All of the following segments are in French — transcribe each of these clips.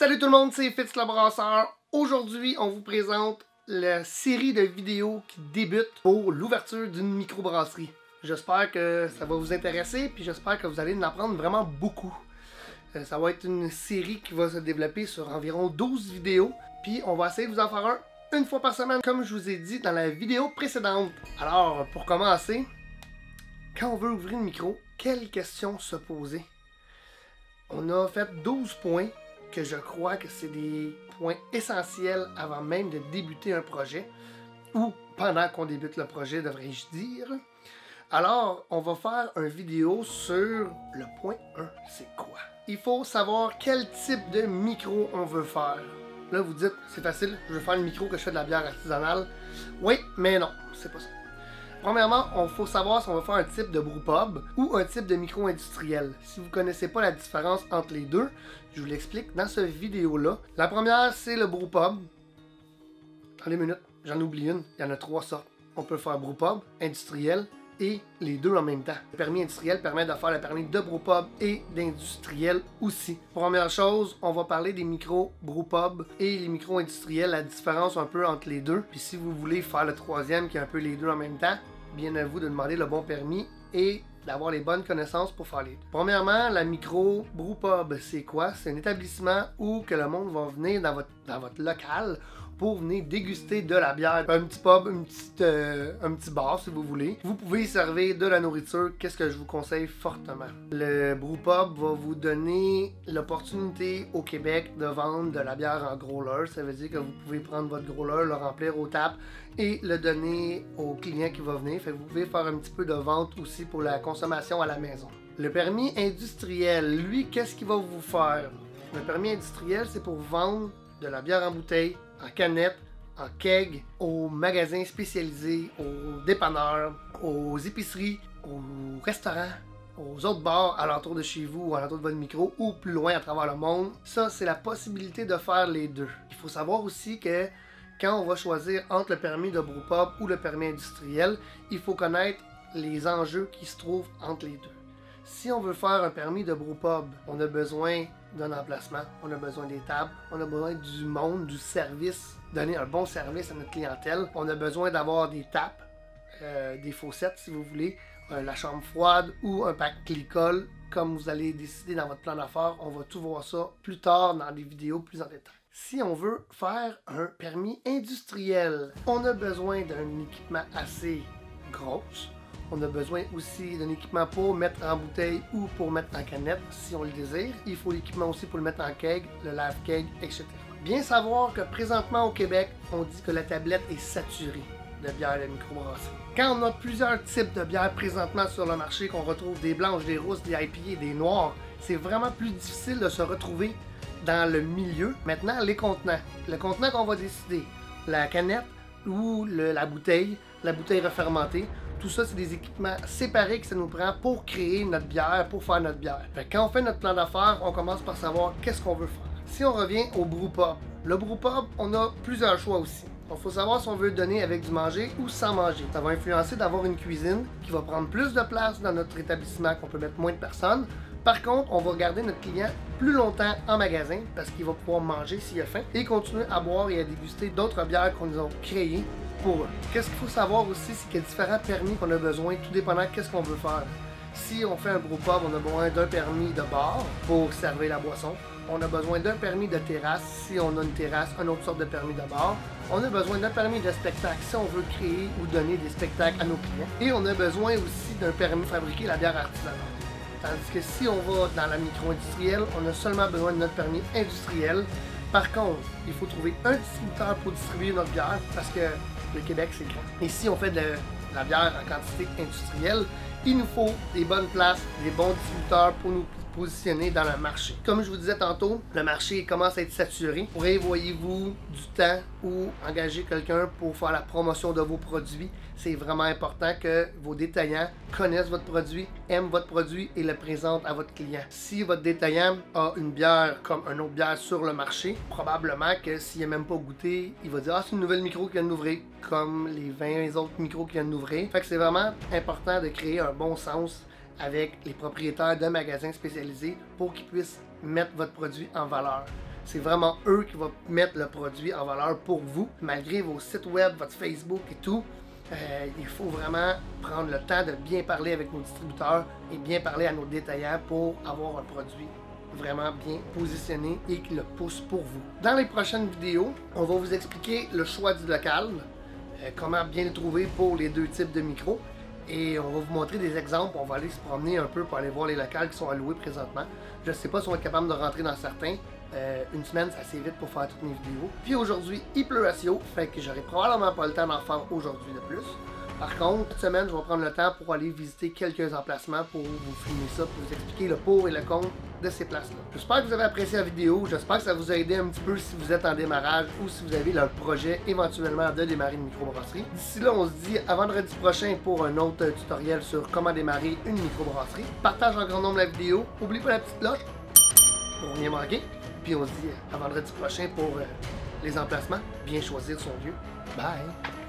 Salut tout le monde, c'est Fitz le Brasseur. Aujourd'hui, on vous présente la série de vidéos qui débute pour l'ouverture d'une microbrasserie. J'espère que ça va vous intéresser, puis j'espère que vous allez en apprendre vraiment beaucoup. Euh, ça va être une série qui va se développer sur environ 12 vidéos, puis on va essayer de vous en faire un une fois par semaine, comme je vous ai dit dans la vidéo précédente. Alors, pour commencer, quand on veut ouvrir le micro, quelles questions se poser? On a fait 12 points que je crois que c'est des points essentiels avant même de débuter un projet, ou pendant qu'on débute le projet, devrais-je dire. Alors, on va faire une vidéo sur le point 1, c'est quoi? Il faut savoir quel type de micro on veut faire. Là, vous dites, c'est facile, je veux faire le micro que je fais de la bière artisanale. Oui, mais non, c'est pas ça. Premièrement, il faut savoir si on va faire un type de brewpub ou un type de micro industriel. Si vous connaissez pas la différence entre les deux, je vous l'explique dans cette vidéo-là. La première, c'est le brewpub. Dans les minutes, j'en oublie une. Il y en a trois sortes. On peut faire brewpub, industriel et les deux en même temps. Le permis industriel permet de faire le permis de brewpub et d'industriel aussi. Première chose, on va parler des micros brewpub et les micros industriels, la différence un peu entre les deux. Puis si vous voulez faire le troisième qui est un peu les deux en même temps, bien à vous de demander le bon permis et d'avoir les bonnes connaissances pour faire les deux. Premièrement, la micro brewpub, c'est quoi? C'est un établissement où que le monde va venir dans votre, dans votre local pour venir déguster de la bière. Un petit pub, euh, un petit bar si vous voulez. Vous pouvez y servir de la nourriture, qu'est-ce que je vous conseille fortement? Le brewpub va vous donner l'opportunité au Québec de vendre de la bière en growler. Ça veut dire que vous pouvez prendre votre growler, le remplir au tap et le donner au client qui va venir. Fait que vous pouvez faire un petit peu de vente aussi pour la consommation à la maison. Le permis industriel, lui, qu'est-ce qu'il va vous faire? Le permis industriel, c'est pour vendre de la bière en bouteille, en canette, en keg, aux magasins spécialisés, aux dépanneurs, aux épiceries, aux restaurants, aux autres bars alentour de chez vous ou alentour de votre micro ou plus loin à travers le monde. Ça, c'est la possibilité de faire les deux. Il faut savoir aussi que quand on va choisir entre le permis de brewpub ou le permis industriel, il faut connaître les enjeux qui se trouvent entre les deux. Si on veut faire un permis de brewpub, on a besoin d'un emplacement, on a besoin des tables, on a besoin du monde, du service, donner un bon service à notre clientèle. On a besoin d'avoir des tapes, euh, des fossettes si vous voulez, euh, la chambre froide ou un pack glycol. Comme vous allez décider dans votre plan d'affaires, on va tout voir ça plus tard dans des vidéos plus en détail. Si on veut faire un permis industriel, on a besoin d'un équipement assez gros on a besoin aussi d'un équipement pour mettre en bouteille ou pour mettre en canette si on le désire. Il faut l'équipement aussi pour le mettre en keg, le lave keg, etc. Bien savoir que présentement au Québec, on dit que la tablette est saturée de bière de microbrasserie. Quand on a plusieurs types de bières présentement sur le marché, qu'on retrouve des blanches, des rousses, des IPA, des noires, c'est vraiment plus difficile de se retrouver dans le milieu. Maintenant, les contenants. Le contenant qu'on va décider, la canette ou la bouteille, la bouteille refermentée, tout ça, c'est des équipements séparés que ça nous prend pour créer notre bière, pour faire notre bière. quand on fait notre plan d'affaires, on commence par savoir qu'est-ce qu'on veut faire. Si on revient au brewpub, le brewpub, on a plusieurs choix aussi. Il faut savoir si on veut donner avec du manger ou sans manger. Ça va influencer d'avoir une cuisine qui va prendre plus de place dans notre établissement, qu'on peut mettre moins de personnes. Par contre, on va garder notre client plus longtemps en magasin parce qu'il va pouvoir manger s'il a faim et continuer à boire et à déguster d'autres bières qu'on nous a créées pour eux. Qu'est-ce qu'il faut savoir aussi, c'est qu'il y a différents permis qu'on a besoin, tout dépendant de qu'est-ce qu'on veut faire. Si on fait un brewpub, on a besoin d'un permis de bar pour servir la boisson. On a besoin d'un permis de terrasse si on a une terrasse, une autre sorte de permis de bar. On a besoin d'un permis de spectacle si on veut créer ou donner des spectacles à nos clients. Et on a besoin aussi d'un permis de fabriquer la bière artisanale. Tandis que si on va dans la micro-industrielle, on a seulement besoin de notre permis industriel. Par contre, il faut trouver un distributeur pour distribuer notre bière parce que le Québec, c'est grand. Et si on fait de la bière en quantité industrielle, il nous faut des bonnes places, des bons distributeurs pour nous positionner dans le marché. Comme je vous disais tantôt, le marché commence à être saturé. Prévoyez-vous du temps ou engager quelqu'un pour faire la promotion de vos produits. C'est vraiment important que vos détaillants connaissent votre produit, aiment votre produit et le présentent à votre client. Si votre détaillant a une bière comme une autre bière sur le marché, probablement que s'il n'a même pas goûté, il va dire Ah, c'est une nouvelle micro qui vient d'ouvrir, comme les 20 autres micros qui viennent d'ouvrir. Fait que c'est vraiment important de créer un bon sens avec les propriétaires de magasins spécialisés pour qu'ils puissent mettre votre produit en valeur. C'est vraiment eux qui vont mettre le produit en valeur pour vous, malgré vos sites web, votre Facebook et tout. Euh, il faut vraiment prendre le temps de bien parler avec nos distributeurs et bien parler à nos détaillants pour avoir un produit vraiment bien positionné et qui le pousse pour vous. Dans les prochaines vidéos, on va vous expliquer le choix du local, euh, comment bien le trouver pour les deux types de micros. Et on va vous montrer des exemples. On va aller se promener un peu pour aller voir les locales qui sont alloués présentement. Je ne sais pas si on être capable de rentrer dans certains. Euh, une semaine, c'est assez vite pour faire toutes mes vidéos. Puis aujourd'hui, il pleut à Sio, fait que j'aurai probablement pas le temps d'en faire aujourd'hui de plus. Par contre, cette semaine, je vais prendre le temps pour aller visiter quelques emplacements pour vous filmer ça, pour vous expliquer le pour et le contre de ces places-là. J'espère que vous avez apprécié la vidéo, j'espère que ça vous a aidé un petit peu si vous êtes en démarrage ou si vous avez le projet éventuellement de démarrer une microbrasserie. D'ici là, on se dit à vendredi prochain pour un autre tutoriel sur comment démarrer une microbrasserie. Partage en grand nombre la vidéo, n'oubliez pas la petite cloche pour rien manquer. Puis on se dit à vendredi prochain pour euh, les emplacements, bien choisir son lieu. Bye!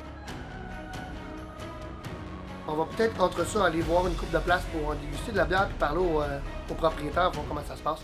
On va peut-être entre ça aller voir une coupe de place pour déguster de la bière puis parler au, euh, au propriétaire, voir comment ça se passe.